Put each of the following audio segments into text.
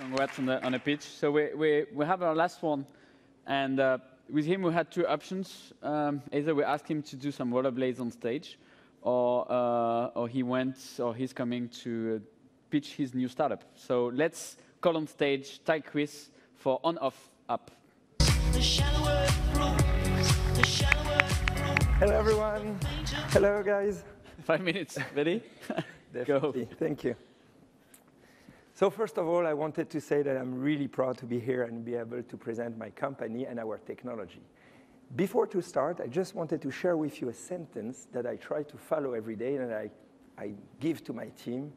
Congrats on the pitch. So we we, we have our last one, and uh, with him, we had two options. Um, either we ask him to do some rollerblades on stage, or uh, or he went, or he's coming to pitch his new startup. So let's call on stage Taïg Khris for On/Off App. Hello, everyone. Hello, guys. Five minutes. Ready? Go. Thank you. So first of all, I wanted to say that I'm really proud to be here and be able to present my company and our technology. Before to start, I just wanted to share with you a sentence that I try to follow every day, and I give to my team.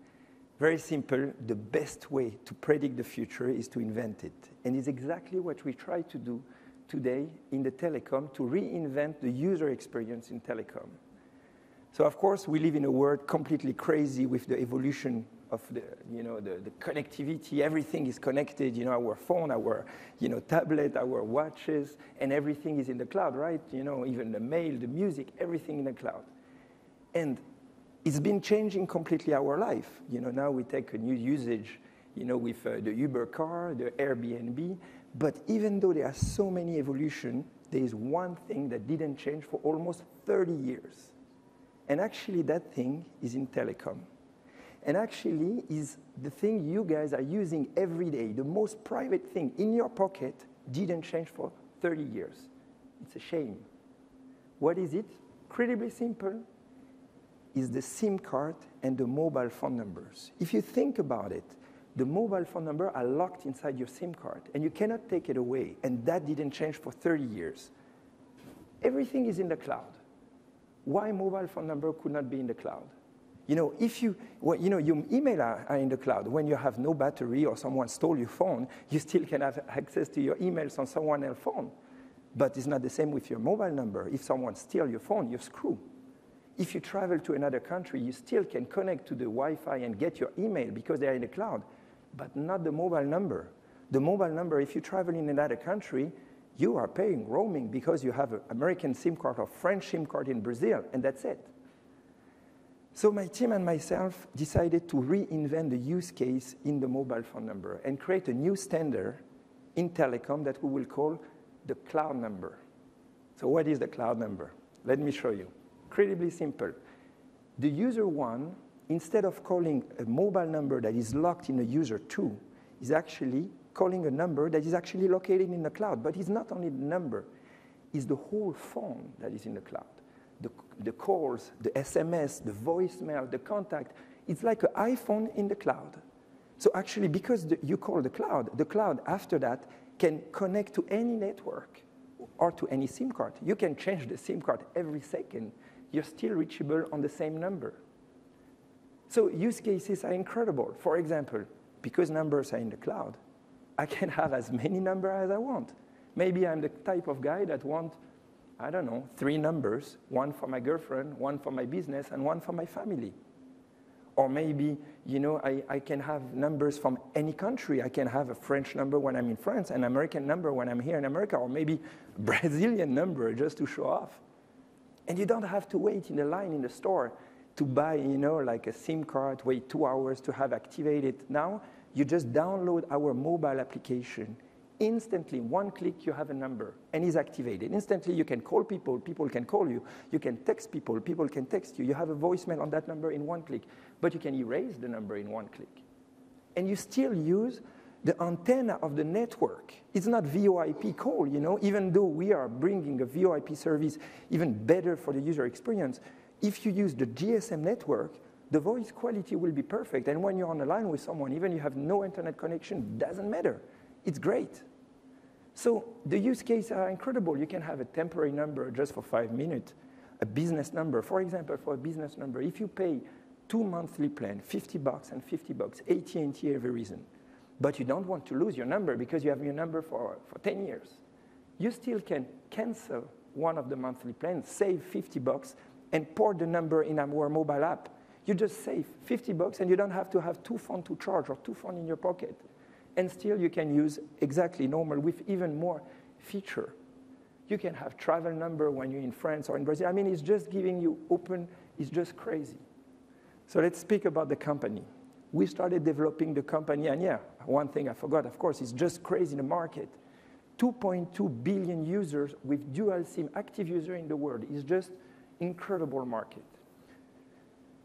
Very simple: "The best way to predict the future is to invent it." And it's exactly what we try to do today in the telecom, to reinvent the user experience in telecom. So of course, we live in a world completely crazy with the evolution of the, you know, the connectivity. Everything is connected, you know, our phone, our, you know, tablet, our watches, and everything is in the cloud, right? You know, even the mail, the music, everything in the cloud. And it's been changing completely our life. You know, now we take a new usage, you know, with uh, the Uber car, the Airbnb. But even though there are so many evolution, there is one thing that didn't change for almost 30 years, and actually, that thing is in telecom. And actually, is the thing you guys are using every day, the most private thing in your pocket, didn't change for 30 years. It's a shame. What is it? Incredibly simple, is the SIM card and the mobile phone numbers. If you think about it, the mobile phone number are locked inside your SIM card, and you cannot take it away, and that didn't change for 30 years. Everything is in the cloud. Why mobile phone number could not be in the cloud? You know, if you, well, you know, your email are in the cloud. When you have no battery or someone stole your phone, you still can have access to your emails on someone else phone. But it's not the same with your mobile number. If someone steals your phone, you're screwed. If you travel to another country, you still can connect to the Wi-Fi and get your email because they are in the cloud, but not the mobile number. The mobile number, if you travel in another country, you are paying roaming because you have an American SIM card or French SIM card in Brazil, and that's it. So my team and myself decided to reinvent the use case in the mobile phone number and create a new standard in telecom that we will call the cloud number. So what is the cloud number? Let me show you. Incredibly simple. The user one, instead of calling a mobile number that is locked in a user two, is actually calling a number that is actually located in the cloud. But it's not only the number, it's the whole phone that is in the cloud. The calls, the SMS, the voicemail, the contact, it's like an iPhone in the cloud. So actually, because you call the cloud, the cloud, after that, can connect to any network or to any SIM card. You can change the SIM card every second. You're still reachable on the same number. So use cases are incredible. For example, because numbers are in the cloud, I can have as many number as I want. Maybe I'm the type of guy that want, I don't know, three numbers, one for my girlfriend, one for my business, and one for my family. Or maybe, you know, I can have numbers from any country. I can have a French number when I'm in France, an American number when I'm here in America, or maybe Brazilian number just to show off. And you don't have to wait in the line in the store to buy, you know, like a SIM card, wait two hours to have activated. Now, you just download our mobile application. Instantly, one click, you have a number, and it's activated. Instantly, you can call people, people can call you. You can text people, people can text you. You have a voicemail on that number in one click, but you can erase the number in one click. And you still use the antenna of the network. It's not VoIP call, you know, even though we are bringing a VoIP service even better for the user experience. If you use the GSM network, the voice quality will be perfect, and when you're on the line with someone, even you have no internet connection, doesn't matter. It's great. So the use cases are incredible. You can have a temporary number just for five minutes, a business number. For example, for a business number, if you pay two monthly plan, 50 bucks and 50 bucks, AT&T Verizon, but you don't want to lose your number because you have your number for for 10 years, you still can cancel one of the monthly plans, save 50 bucks, and port the number in our mobile app. You just save 50 bucks and you don't have to have two phone to charge or two phone in your pocket, and still you can use exactly normal with even more feature. You can have travel number when you're in France or in Brazil. I mean, it's just giving you open... It's just crazy. So let's speak about the company. we started developing the company. And yeah, one thing I forgot, of course, it's just crazy in the market. 2.2 billion users with dual SIM active user in the world is just incredible market.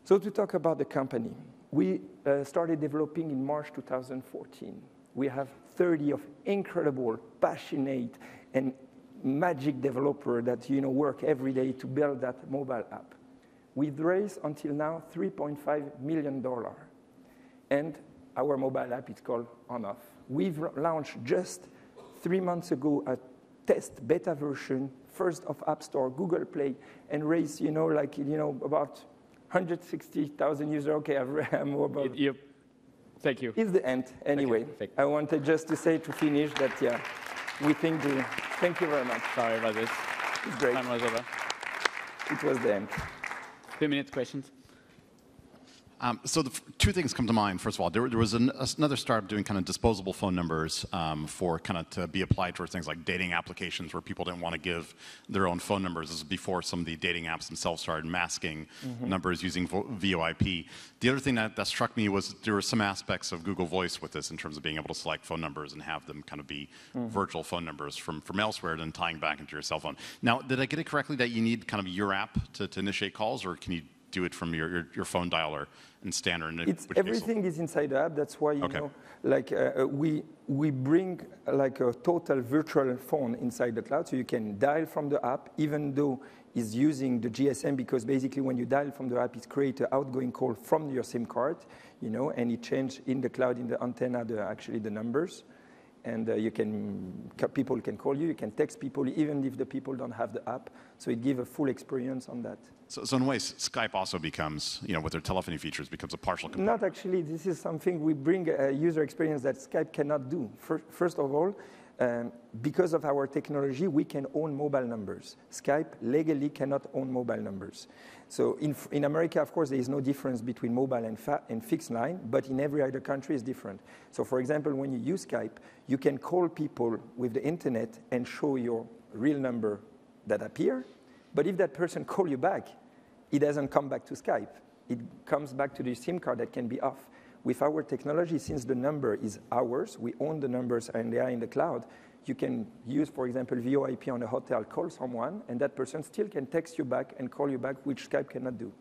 So to talk about the company, we uh, started developing in March 2014. We have 30 of incredible, passionate, and magic developer that you know work every day to build that mobile app. We've raised until now 3.5 million dollar, and our mobile app is called On Off. We've launched just three months ago a test beta version, first of App Store, Google Play, and raised you know like you know about 160,000 users. Okay, I'm about. Yep. Thank you. It's the end. Anyway, Thank I wanted just to say to finish that, yeah, we think the. Thank you very much. Sorry about this. It's great. Time was over. It was the end. Two minutes questions. Um, so the, two things come to mind. First of all, there, there was an, another startup doing kind of disposable phone numbers um, for kind of to be applied towards things like dating applications where people didn't want to give their own phone numbers. This is before some of the dating apps themselves started masking mm-hmm. numbers using vo- VoIP. The other thing that, that struck me was there were some aspects of Google Voice with this in terms of being able to select phone numbers and have them kind of be mm-hmm. virtual phone numbers from, from elsewhere and then tying back into your cell phone. Now, did I get it correctly that you need kind of your app to, to initiate calls or can you do it from your, your, your phone dialer and standard? It's, everything is inside the app. That's why you okay. know, like uh, uh, we we bring like a total virtual phone inside the cloud, so you can dial from the app, even though it's using the GSM, because basically when you dial from the app, it creates an outgoing call from your SIM card, you know, and it changes in the cloud in the antenna the actually the numbers and uh, you can people can call you you can text people even if the people don't have the app so it gives a full experience on that so, so in ways, Skype also becomes, you know, with their telephony features, becomes a partial component. Not actually. This is something we bring a user experience that Skype cannot do. First of all, um, because of our technology, we can own mobile numbers. Skype legally cannot own mobile numbers. So in, in America, of course, there is no difference between mobile and, and fixed line, but in every other country is different. So for example, when you use Skype, you can call people with the internet and show your real number that appear, but if that person call you back, it doesn't come back to Skype. It comes back to the SIM card that can be off. With our technology, since the number is ours, we own the numbers and they are in the cloud, you can use, for example, VoIP on a hotel, call someone, and that person still can text you back and call you back, which Skype cannot do.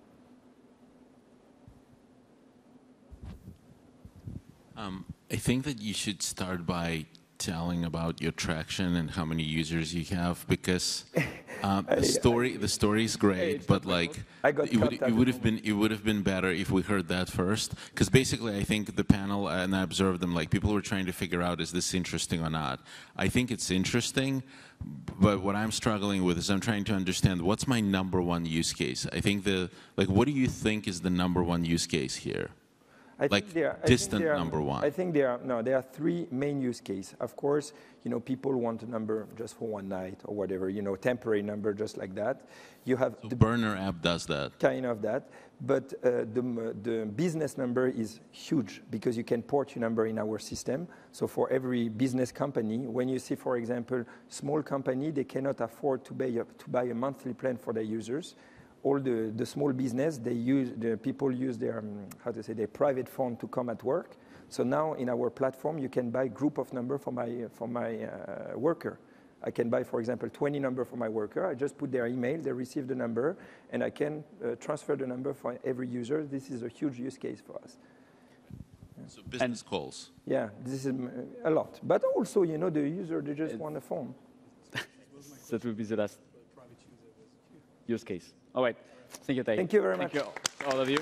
Um, I think that you should start by telling about your traction and how many users you have because um, the story the story is great but like it would, it would have been it would have been better if we heard that first because basically I think the panel and I observed them like people were trying to figure out is this interesting or not? I think it's interesting but what I'm struggling with is I'm trying to understand what's my number one use case. I think the like what do you think is the number one use case here I like think are, distant are, number one? I think there are no. There are three main use cases. Of course, you know, people want a number just for one night or whatever. You know, temporary number just like that. You have so the burner app does that. Kind of that, but uh, the the business number is huge because you can port your number in our system. So for every business company, when you see, for example, small company, they cannot afford to buy a, to buy a monthly plan for their users all the, the small business, they use, the people use their, um, how to say, their private phone to come at work. So now in our platform, you can buy group of number for my, for my uh, worker. I can buy, for example, 20 number for my worker. I just put their email, they receive the number, and I can uh, transfer the number for every user. This is a huge use case for us. So business and, calls. Yeah, this is a lot. But also, you know, the user, they just want a phone. that will be the last use case. All right. Thank you, Thank you very Thank much. Thank you, all of you.